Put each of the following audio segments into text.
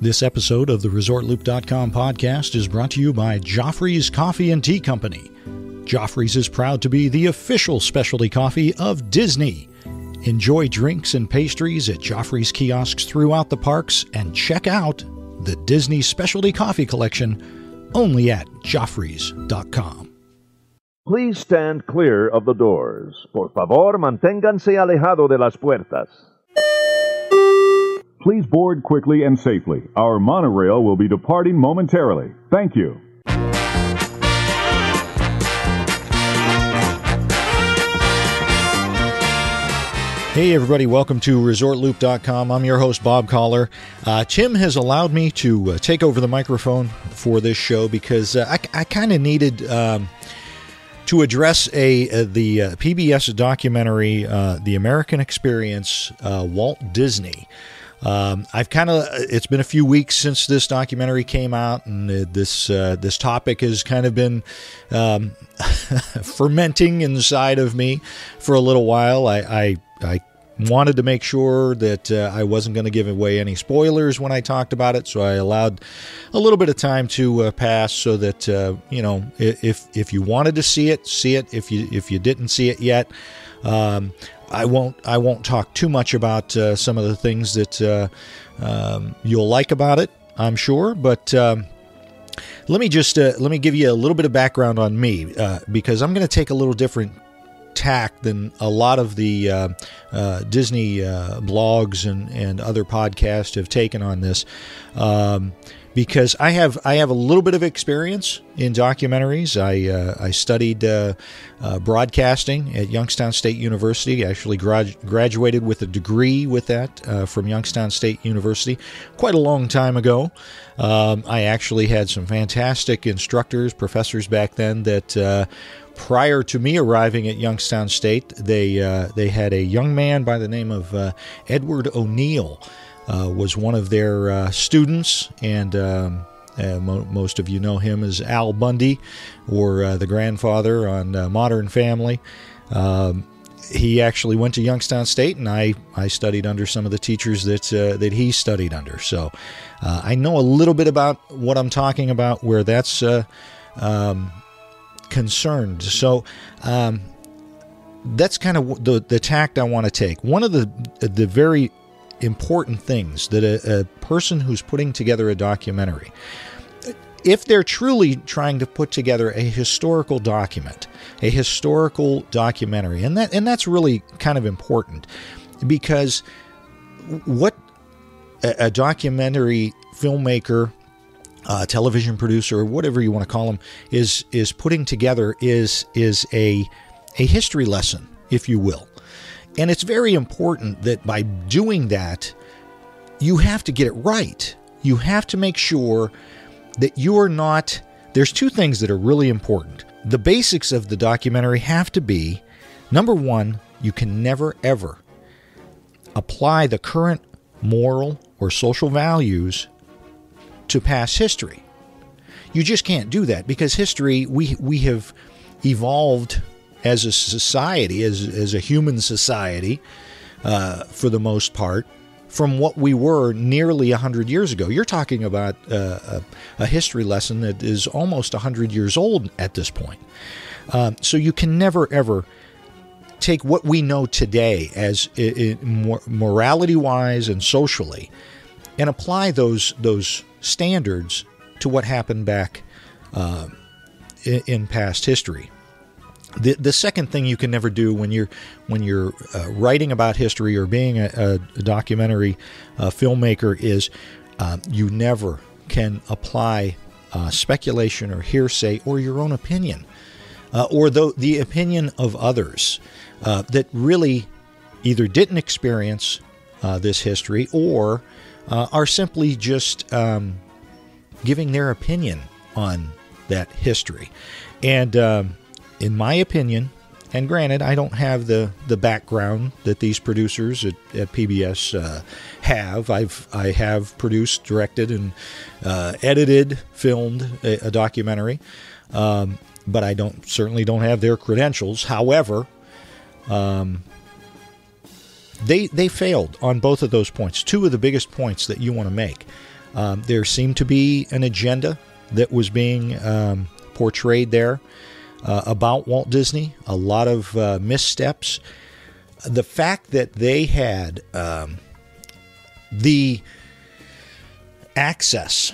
This episode of the ResortLoop.com podcast is brought to you by Joffrey's Coffee and Tea Company. Joffrey's is proud to be the official specialty coffee of Disney. Enjoy drinks and pastries at Joffrey's kiosks throughout the parks and check out the Disney Specialty Coffee Collection only at Joffreys.com. Please stand clear of the doors. Por favor, manténganse alejado de las puertas. Please board quickly and safely. Our monorail will be departing momentarily. Thank you. Hey, everybody, welcome to ResortLoop.com. I'm your host, Bob Collar. Uh, Tim has allowed me to uh, take over the microphone for this show because uh, I, I kind of needed um, to address a uh, the uh, PBS documentary, uh, The American Experience, Walt Disney. Um, I've kind of it's been a few weeks since this documentary came out, and uh, this uh, this topic has kind of been um, fermenting inside of me for a little while. I I, I wanted to make sure that uh, I wasn't going to give away any spoilers when I talked about it, so I allowed a little bit of time to uh, pass so that uh, you know if if you wanted to see it, see it. If you if you didn't see it yet. Um, I won't I won't talk too much about uh, some of the things that uh, um, you'll like about it. I'm sure, but um, let me just uh, let me give you a little bit of background on me uh, because I'm going to take a little different tack than a lot of the uh, uh, Disney blogs and and other podcasts have taken on this. Um, because I have I have a little bit of experience in documentaries. I uh, I studied uh, uh, broadcasting at Youngstown State University. I actually grad- graduated with a degree with that uh, from Youngstown State University quite a long time ago. Um, I actually had some fantastic instructors, professors back then that. Uh, prior to me arriving at Youngstown State, they uh, they had a young man by the name of Edward O'Neill, was one of their uh, students, and um, uh, mo- most of you know him as Al Bundy, or uh, the grandfather on uh, Modern Family. Um, he actually went to Youngstown State, and I, I studied under some of the teachers that uh, that he studied under. So I know a little bit about what I'm talking about, where that's um, concerned. So. Um, that's kind of the, the tact I want to take. One of the the very important things that a, a person who's putting together a documentary, if they're truly trying to put together a historical document, a historical documentary, and that and that's really kind of important because what a, a documentary filmmaker, uh, television producer, or whatever you want to call them, is is putting together is is a a history lesson, if you will. And it's very important that by doing that, you have to get it right. You have to make sure that you're not. There's two things that are really important. The basics of the documentary have to be number one, you can never, ever apply the current moral or social values to past history. You just can't do that because history, we, we have evolved as a society, as, as a human society, uh, for the most part, from what we were nearly 100 years ago. You're talking about uh, a, history lesson that is almost 100 years old at this point. Uh, so you can never, ever take what we know today as morality wise and socially and apply those, those standards to what happened back uh, in, in past history. The, the second thing you can never do when you're when you're uh, writing about history or being a, a, documentary uh, filmmaker is uh, you never can apply uh, speculation or hearsay or your own opinion uh, or the, the opinion of others uh, that really either didn't experience this history or are simply just um, giving their opinion on that history. And um, in my opinion, and granted, I don't have the, the background that these producers at, at PBS uh, have. I've I have produced, directed, and uh, edited, filmed a, a documentary, um, but I don't certainly don't have their credentials. However, um, they they failed on both of those points. Two of the biggest points that you want to make. Um, there seemed to be an agenda that was being um, portrayed there uh, about Walt Disney, a lot of uh, missteps. The fact that they had um, the access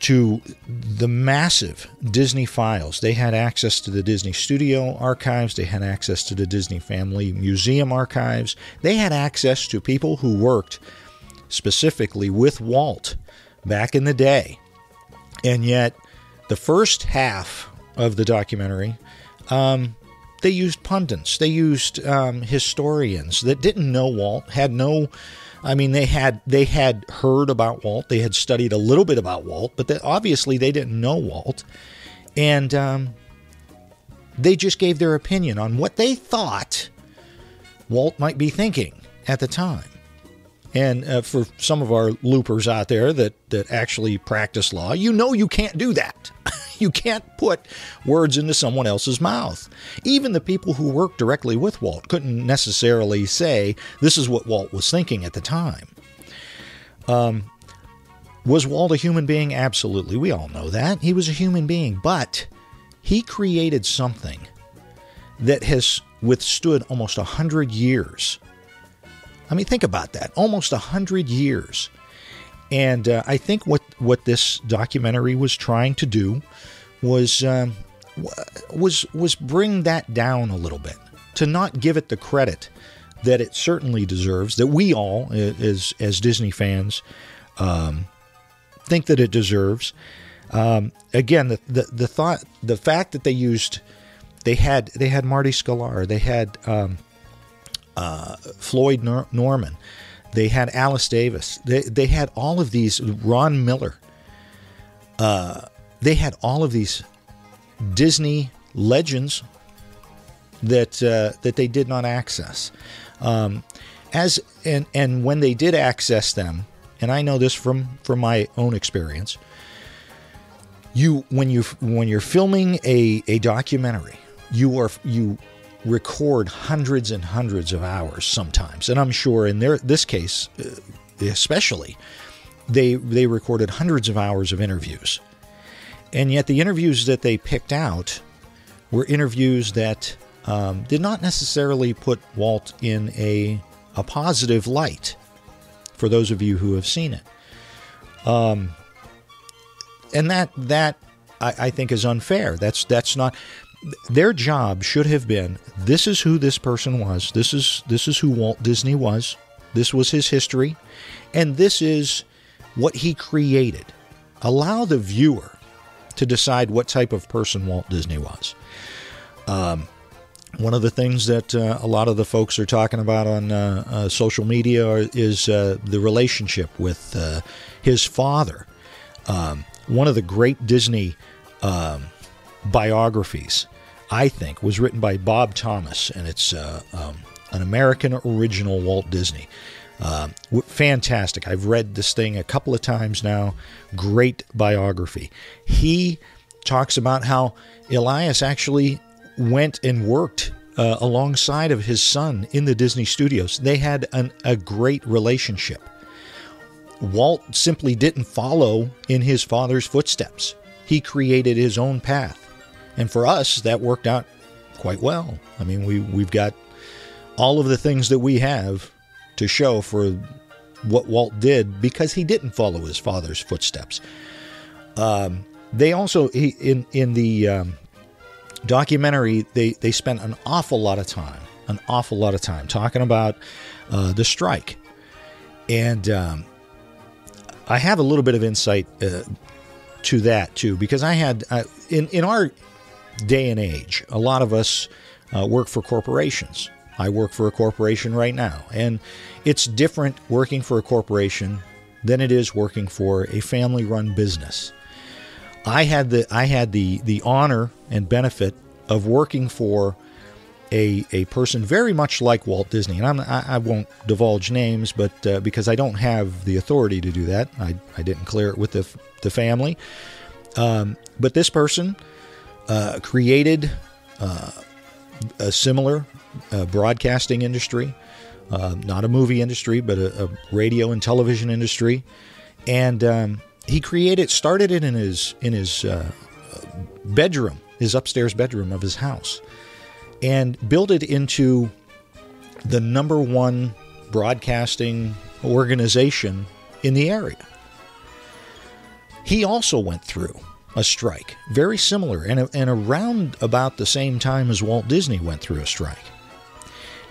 to the massive Disney files. They had access to the Disney Studio archives, they had access to the Disney Family Museum archives, they had access to people who worked specifically with Walt back in the day. And yet, the first half of the documentary, um, they used pundits, they used um, historians that didn't know Walt, had no I mean, they had they had heard about Walt, they had studied a little bit about Walt, but they, obviously they didn't know Walt, and um, they just gave their opinion on what they thought Walt might be thinking at the time. And uh, for some of our loopers out there that, that actually practice law, you know you can't do that. you can't put words into someone else's mouth. Even the people who worked directly with Walt couldn't necessarily say this is what Walt was thinking at the time. Um, was Walt a human being? Absolutely. We all know that. He was a human being, but he created something that has withstood almost a hundred years I mean, think about that. Almost a hundred years. And uh, I think what, what this documentary was trying to do was um, was was bring that down a little bit to not give it the credit that it certainly deserves. That we all, as as Disney fans, um, think that it deserves. Um, again, the, the the thought, the fact that they used, they had they had Marty Sklar, they had um, uh, Floyd Nor- Norman. They had Alice Davis. They, they had all of these, Ron Miller. Uh, they had all of these Disney legends that uh, that they did not access. Um, as and and when they did access them, and I know this from from my own experience. You when you when you're filming a, a documentary, you are you record hundreds and hundreds of hours sometimes. And I'm sure in their this case, uh, especially, they they recorded hundreds of hours of interviews. And yet the interviews that they picked out were interviews that um, did not necessarily put Walt in a a positive light. For those of you who have seen it, um, and that that I, I think is unfair. That's that's not their job should have been this is who this person was this is this is who Walt Disney was this was his history and this is what he created allow the viewer to decide what type of person Walt Disney was um, one of the things that uh, a lot of the folks are talking about on uh, uh, social media are, is uh, the relationship with uh, his father um, one of the great Disney um, biographies I think, was written by Bob Thomas, and it's uh, um, an American original Walt Disney. Uh, fantastic. I've read this thing a couple of times now. Great biography. He talks about how Elias actually went and worked uh, alongside of his son in the Disney studios. They had an, a great relationship. Walt simply didn't follow in his father's footsteps, he created his own path. And for us, that worked out quite well. I mean, we, we've got all of the things that we have to show for what Walt did because he didn't follow his father's footsteps. Um, they also, in, in the um, documentary, they, they spent an awful lot of time, an awful lot of time talking about uh, the strike. And um, I have a little bit of insight uh, to that too, because I had uh, in in our day and age. A lot of us uh, work for corporations. I work for a corporation right now, and it's different working for a corporation than it is working for a family-run business. I had the I had the the honor and benefit of working for a a person very much like Walt Disney, and I'm, I, I won't divulge names, but uh, because I don't have the authority to do that, I, I didn't clear it with the the family. Um, but this person uh, created uh, a similar uh, broadcasting industry, uh, not a movie industry, but a, a, radio and television industry. And um, he created, started it in his in his uh, bedroom, his upstairs bedroom of his house, and built it into the number one broadcasting organization in the area. He also went through a strike, very similar, and, and around about the same time as Walt Disney went through a strike.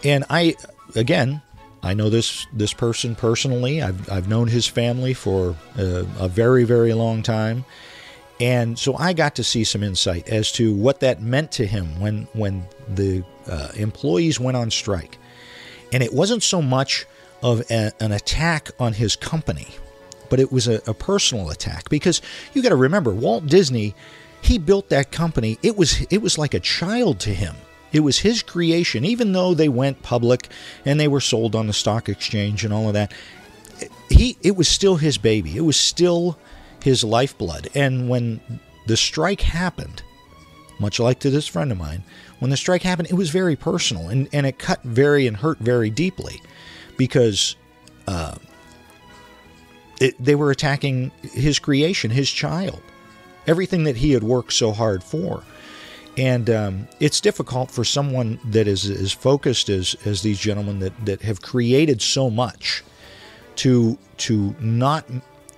And I, again, I know this this person personally. I've I've known his family for a, a very very long time, and so I got to see some insight as to what that meant to him when when the uh, employees went on strike, and it wasn't so much of a, an attack on his company, but it was a, a personal attack because you got to remember Walt Disney, he built that company. It was it was like a child to him. It was his creation, even though they went public and they were sold on the stock exchange and all of that. He, it was still his baby. It was still his lifeblood. And when the strike happened, much like to this friend of mine, when the strike happened, it was very personal and, and it cut very and hurt very deeply because uh, it, they were attacking his creation, his child, everything that he had worked so hard for and um, it's difficult for someone that is as focused as as these gentlemen that that have created so much to to not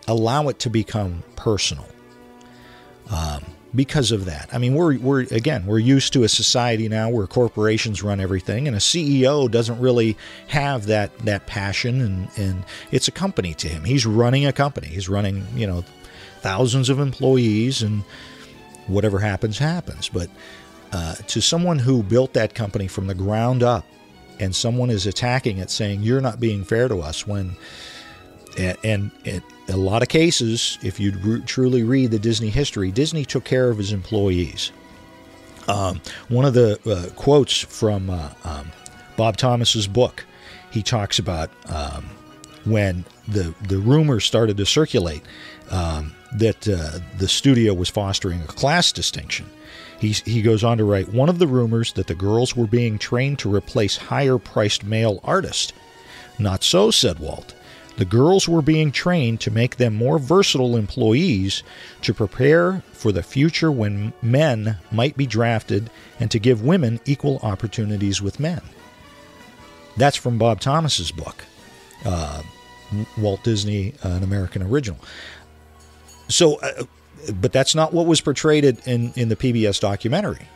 allow it to become personal um, because of that. I mean, we're we're again we're used to a society now where corporations run everything, and a CEO doesn't really have that that passion, and and it's a company to him. He's running a company. He's running you know thousands of employees and whatever happens, happens. But uh, to someone who built that company from the ground up and someone is attacking it saying, you're not being fair to us when, and, and, a lot of cases, if you re- truly read the Disney history, Disney took care of his employees. Um, one of the uh, quotes from uh, um, Bob Thomas's book, he talks about um, when the the rumors started to circulate um, that uh, the studio was fostering a class distinction. He, he goes on to write one of the rumors that the girls were being trained to replace higher priced male artists. Not so, said Walt. The girls were being trained to make them more versatile employees, to prepare for the future when men might be drafted, and to give women equal opportunities with men. That's from Bob Thomas's book, uh, Walt Disney, an American Original. So, uh, but that's not what was portrayed in in the PBS documentary.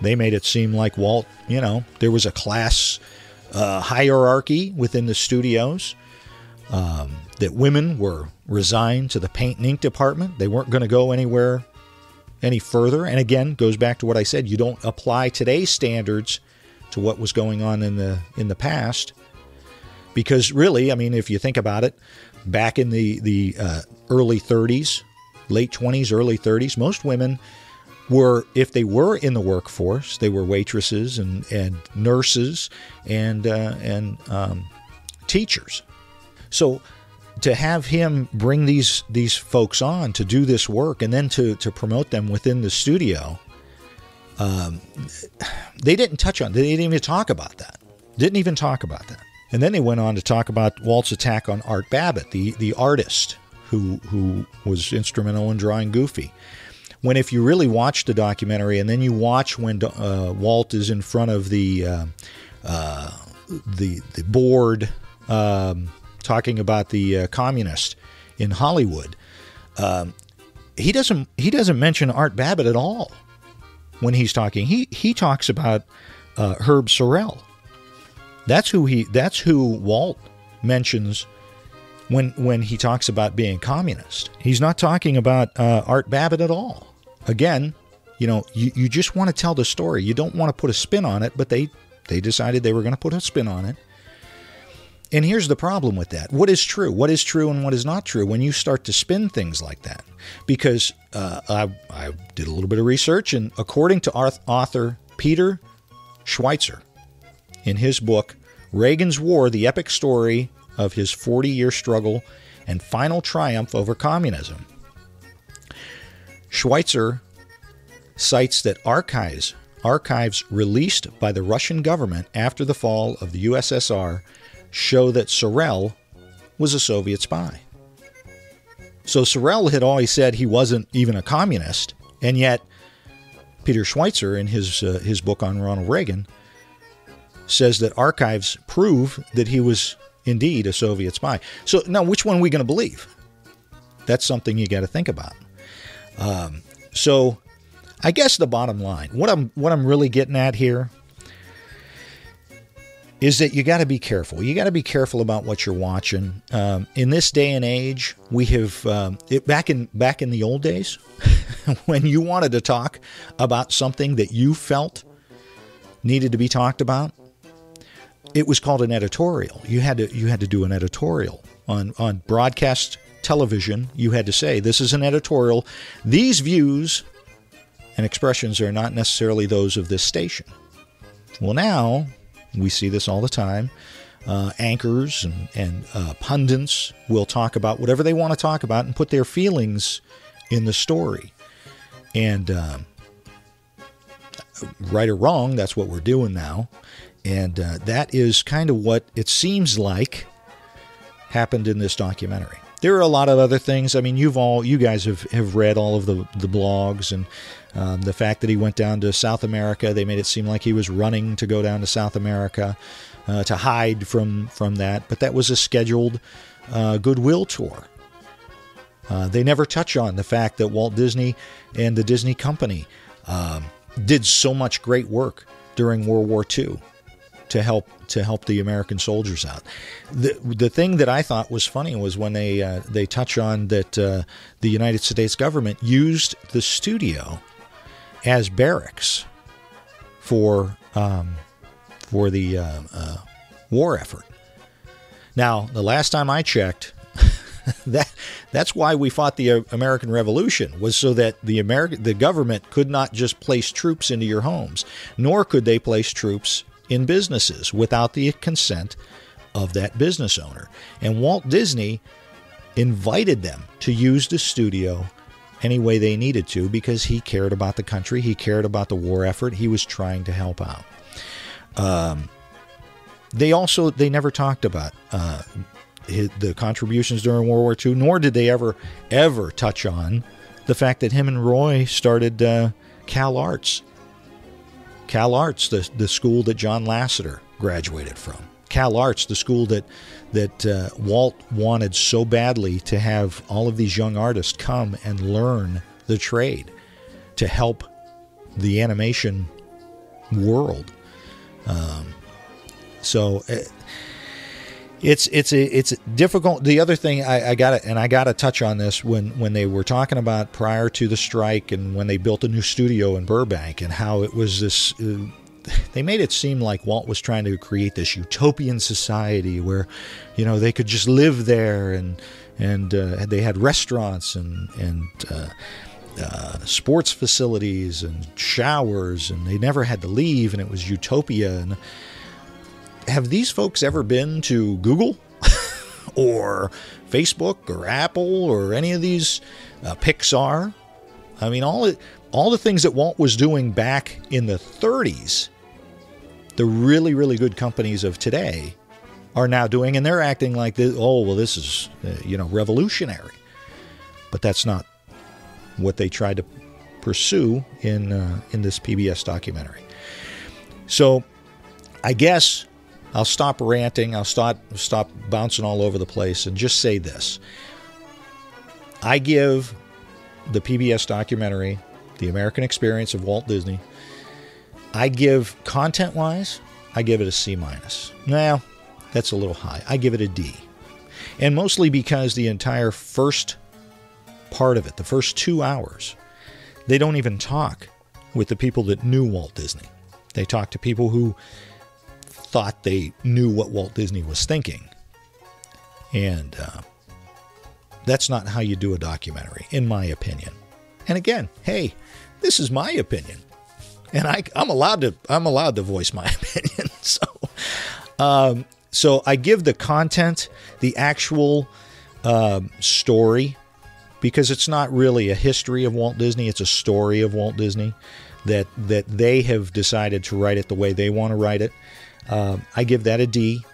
They made it seem like Walt, you know, there was a class uh, hierarchy within the studios. Um, that women were resigned to the paint and ink department. They weren't going to go anywhere any further. And again, goes back to what I said: you don't apply today's standards to what was going on in the in the past, because really, I mean, if you think about it, back in the the uh, early 30s, late 20s, early 30s, most women were, if they were in the workforce, they were waitresses and, and nurses and, uh, and um, teachers. So to have him bring these these folks on to do this work and then to, to promote them within the studio, um, they didn't touch on. They didn't even talk about that. Didn't even talk about that. And then they went on to talk about Walt's attack on Art Babbitt, the the artist who who was instrumental in drawing Goofy. When if you really watch the documentary and then you watch when uh, Walt is in front of the uh, uh, the the board um, talking about the uh, communist in Hollywood, um, he doesn't he doesn't mention Art Babbitt at all when he's talking. He he talks about uh, Herb Sorrell. That's who he that's who Walt mentions when when he talks about being communist. He's not talking about uh, Art Babbitt at all. Again, you know, you, you just want to tell the story. You don't want to put a spin on it, but they they decided they were going to put a spin on it. And here's the problem with that. What is true? What is true and what is not true when you start to spin things like that? Because uh, I, I did a little bit of research, and according to author Peter Schweizer, in his book, Reagan's War The Epic Story of his 40 year struggle and final triumph over communism. Schweizer cites that archives archives released by the Russian government after the fall of the USSR show that Sorrell was a Soviet spy. So Sorrell had always said he wasn't even a communist, and yet Peter Schweizer, in his uh, his book on Ronald Reagan, says that archives prove that he was indeed a Soviet spy. So now, which one are we going to believe? That's something you got to think about. Um, so, I guess the bottom line, what I'm what I'm really getting at here, is that you got to be careful. You got to be careful about what you're watching. Um, in this day and age, we have um, it, back in back in the old days, when you wanted to talk about something that you felt needed to be talked about, it was called an editorial. You had to you had to do an editorial on on broadcast television. You had to say this is an editorial. These views and expressions are not necessarily those of this station. Well, now we see this all the time. Uh, anchors and, and uh, pundits will talk about whatever they want to talk about and put their feelings in the story. And uh, right or wrong, that's what we're doing now. And uh, that is kind of what it seems like happened in this documentary. There are a lot of other things. I mean, you've all, you guys have, have read all of the, the blogs and um, the fact that he went down to South America, they made it seem like he was running to go down to South America uh, to hide from from that, but that was a scheduled uh, goodwill tour. Uh, they never touch on the fact that Walt Disney and the Disney Company um, did so much great work during World War II to help to help the American soldiers out. The the thing that I thought was funny was when they uh, they touch on that uh, the United States government used the studio as barracks for um, for the uh, uh, war effort. Now, the last time I checked, that that's why we fought the uh, American Revolution was so that the American the government could not just place troops into your homes, nor could they place troops in businesses without the consent of that business owner. And Walt Disney invited them to use the studio any way they needed to because he cared about the country, he cared about the war effort, he was trying to help out. Um, they also they never talked about uh, his, the contributions during World War II, nor did they ever ever touch on the fact that him and Roy started uh, Cal Arts. Cal Arts, the the school that John Lasseter graduated from. Cal Arts, the school that that uh, Walt wanted so badly to have all of these young artists come and learn the trade to help the animation world. Um, so uh, it's it's a it's difficult. The other thing I, I got to and I got to touch on this when when they were talking about prior to the strike and when they built a new studio in Burbank and how it was this. Uh, they made it seem like Walt was trying to create this utopian society where, you know, they could just live there and and uh, they had restaurants and and uh, uh, sports facilities and showers and they never had to leave and it was utopia. And have these folks ever been to Google or Facebook or Apple or any of these uh, Pixar? I mean, all it, all the things that Walt was doing back in the 30s the really, really good companies of today are now doing, and they're acting like, this, oh, well, this is, uh, you know, revolutionary. But that's not what they tried to pursue in uh, in this PBS documentary. So, I guess I'll stop ranting. I'll stop stop bouncing all over the place and just say this. I give the PBS documentary, The American Experience of Walt Disney, I give content wise, I give it a C minus. Now, that's a little high. I give it a D. And mostly because the entire first part of it, the first two hours, they don't even talk with the people that knew Walt Disney. They talk to people who thought they knew what Walt Disney was thinking. And uh, that's not how you do a documentary, in my opinion. And again, hey, this is my opinion and I, I'm allowed to I'm allowed to voice my opinion. So, um, so I give the content, the actual um, story, because it's not really a history of Walt Disney; it's a story of Walt Disney that that they have decided to write it the way they want to write it. Um, I give that a D.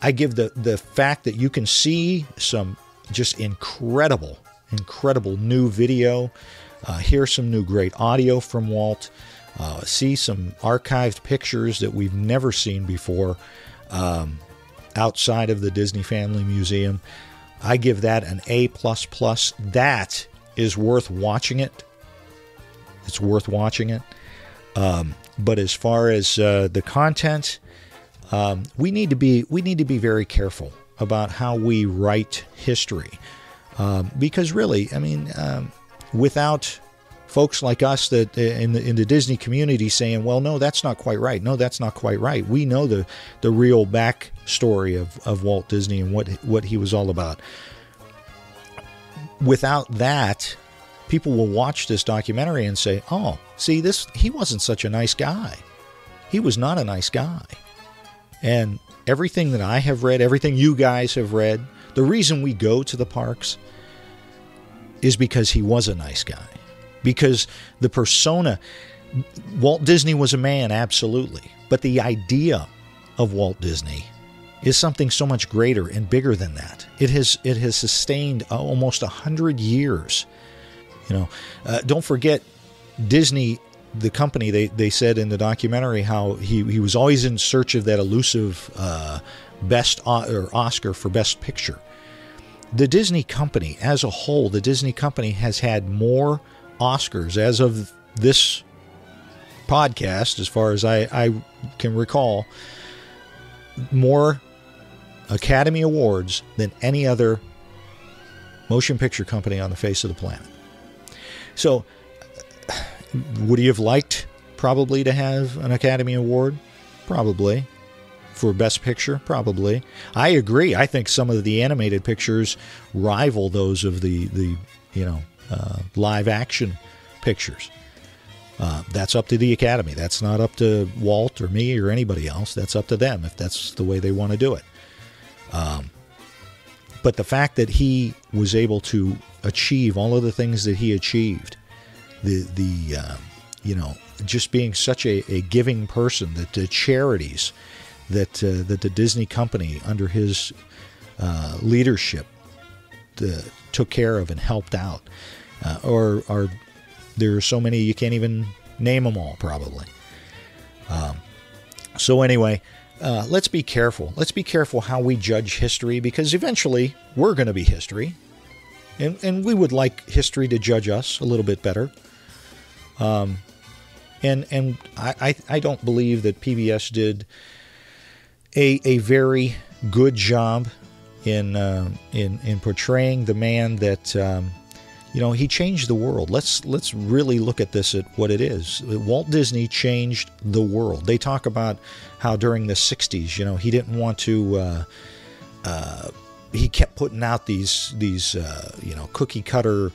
I give the the fact that you can see some just incredible incredible new video, uh, hear some new great audio from Walt, uh, see some archived pictures that we've never seen before um, outside of the Disney Family Museum. I give that an A plus plus. That is worth watching it. It's worth watching it. Um, but as far as uh, the content, um, we need to be we need to be very careful about how we write history, um, because really, I mean, um, without folks like us that uh, in the in the Disney community saying, "Well, no, that's not quite right. No, that's not quite right." We know the the real backstory of of Walt Disney and what what he was all about. Without that, people will watch this documentary and say, "Oh, see this he wasn't such a nice guy. He was not a nice guy." And everything that I have read, everything you guys have read, the reason we go to the parks is because he was a nice guy. Because the persona Walt Disney was a man, absolutely. But the idea of Walt Disney is something so much greater and bigger than that. It has it has sustained almost a hundred years. You know, uh, don't forget Disney, the company. They they said in the documentary how he he was always in search of that elusive uh, best or Oscar for Best Picture. The Disney company as a whole, the Disney company has had more Oscars as of this podcast, as far as I, I can recall, more Academy Awards than any other motion picture company on the face of the planet. So, would he have liked probably to have an Academy Award? Probably. For Best Picture? Probably. I agree. I think some of the animated pictures rival those of the, the you know, uh, live action pictures. Uh, that's up to the Academy. That's not up to Walt or me or anybody else. That's up to them if that's the way they want to do it. Um, but the fact that he was able to achieve all of the things that he achieved, the the um, you know just being such a, a giving person, that the charities that uh, that the Disney company under his uh, leadership the, took care of and helped out, uh, or are there are so many you can't even name them all probably. Um, so anyway, uh, let's be careful. Let's be careful how we judge history because eventually we're going to be history, and and we would like history to judge us a little bit better. Um, and and I, I, I don't believe that PBS did a a very good job in uh, in in portraying the man that um, you know he changed the world. Let's let's really look at this at what it is. Walt disney changed the world. They talk about how during the 60s you know he didn't want to uh, uh, he kept putting out these these uh, you know cookie cutter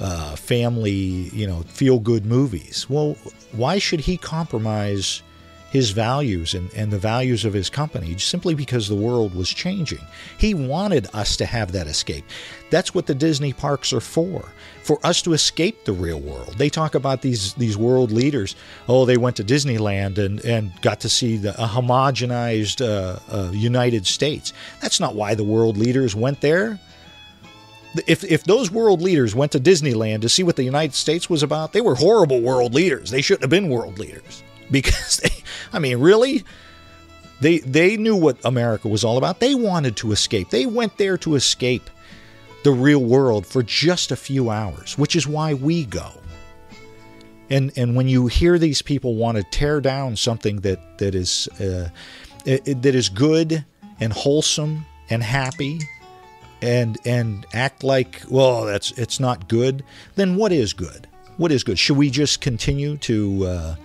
uh, family you know feel good movies well why should he compromise his values and, and the values of his company simply because the world was changing. He wanted us to have that escape. That's what the Disney parks are for, for us to escape the real world. They talk about these these world leaders. Oh, they went to Disneyland and, and got to see the, a homogenized uh, uh, United States. That's not why the world leaders went there. If, if those world leaders went to Disneyland to see what the United States was about, they were horrible world leaders. They shouldn't have been world leaders because they, I mean, really? They they knew what America was all about. They wanted to escape. They went there to escape the real world for just a few hours, which is why we go. And and when you hear these people want to tear down something that that is uh, that is good and wholesome and happy and and act like well that's it's not good then what is good what is good should we just continue to uh,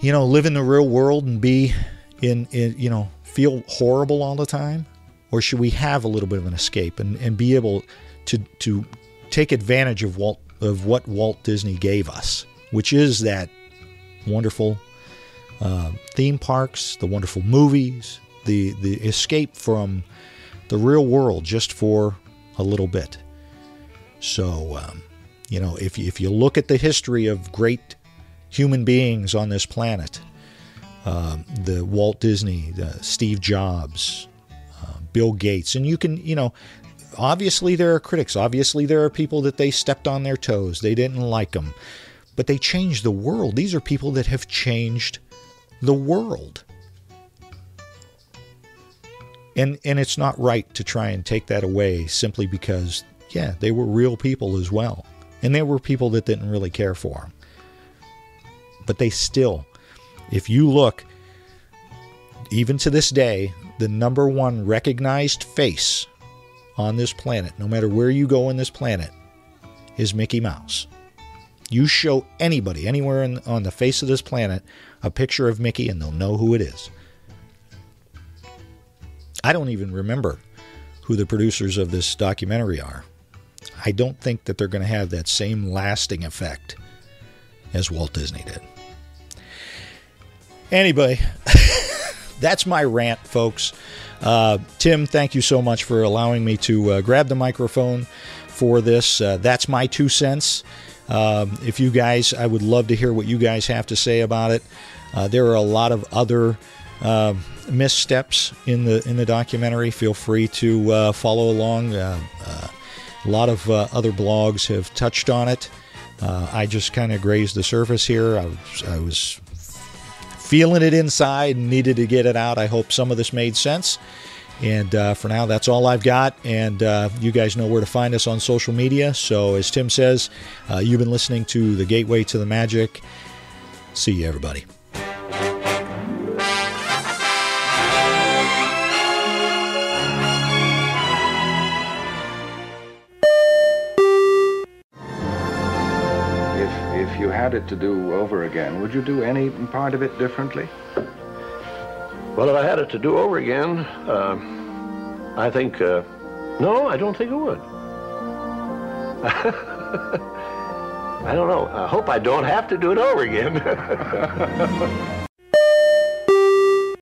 you know, live in the real world and be in, in you know, feel horrible all the time? Or should we have a little bit of an escape and, and be able to, to take advantage of Walt of what Walt Disney gave us, which is that wonderful uh, theme parks, the wonderful movies, the the escape from the real world just for a little bit. So, um, you know, if if you look at the history of great human beings on this planet. Um, the Walt Disney, the Steve Jobs, uh, Bill Gates, and you can, you know, obviously there are critics. Obviously there are people that they stepped on their toes. They didn't like them. But they changed the world. These are people that have changed the world. And and it's not right to try and take that away simply because yeah, they were real people as well. And they were people that didn't really care for them. But they still if you look even to this day, the number one recognized face on this planet, no matter where you go in this planet, is Mickey Mouse. You show anybody anywhere in, on the face of this planet a picture of Mickey and they'll know who it is. I don't even remember who the producers of this documentary are. I don't think that they're going to have that same lasting effect as Walt Disney did. Anyway, that's my rant, folks. Uh, Tim, thank you so much for allowing me to uh, grab the microphone for this. Uh, that's my two cents. Um, if you guys, I would love to hear what you guys have to say about it. Uh, there are a lot of other uh, missteps in the in the documentary. Feel free to uh, follow along. a lot of other blogs have touched on it. I just kind of grazed the surface here. I was, I was feeling it inside and needed to get it out. I hope some of this made sense. And uh, for now, that's all I've got. And uh, you guys know where to find us on social media. So, as Tim says, uh, you've been listening to The Gateway to the Magic. See you, everybody. Had it to do over again, would you do any part of it differently? Well, if I had it to do over again, uh, I think, uh, no, I don't think I would. I don't know. I hope I don't have to do it over again.